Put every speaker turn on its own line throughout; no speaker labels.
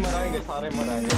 मराएँगे सारे मराएँगे।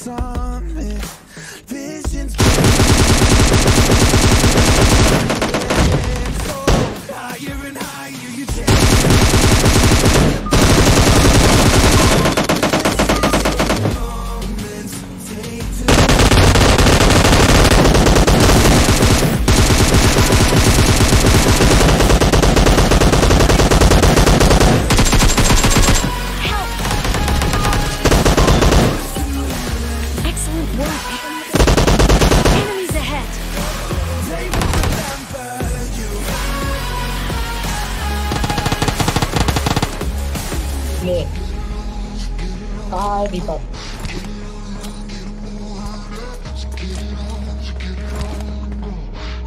song.
nih kali pak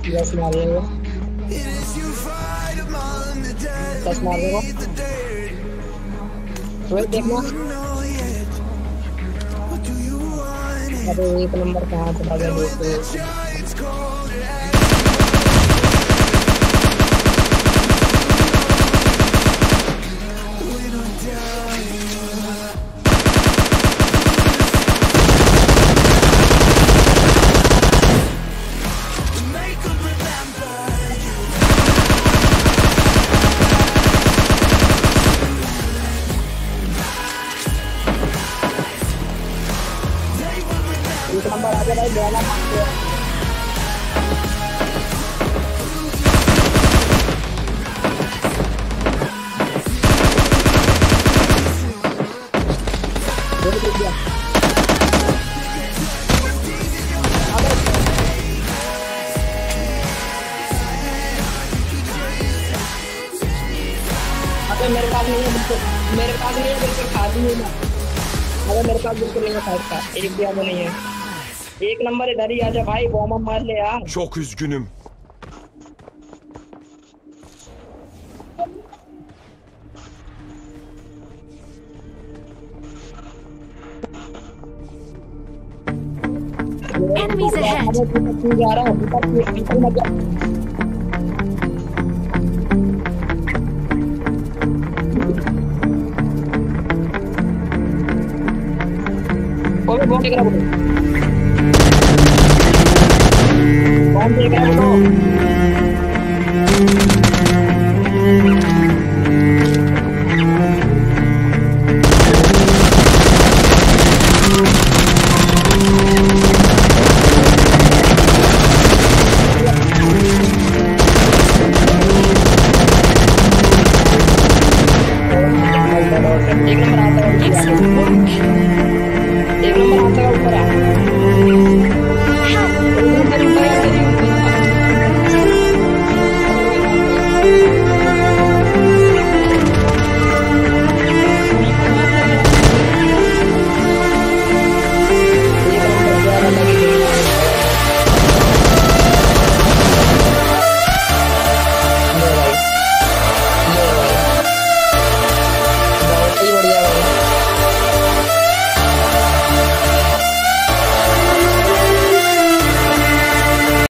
Yes, Mario.
Yes, Mario.
Wait, dia mah. Aduh, penembar kan sebagai
itu. एक number आगे भाई मार पास नहीं है बिल्कुल पास नहीं है मैं अबे मेरे पास बिल्कुल नहीं है फाइट का। एक भी आगे नहीं है। एक नंबर इधर ही आजा भाई बॉम्ब मार ले यार
Çok üzgünüm.
Enemies ahead.
अबे दीपक क्यों जा रहा है दीपक दीपक मत जा ओए बॉम्ब गिरा बोलो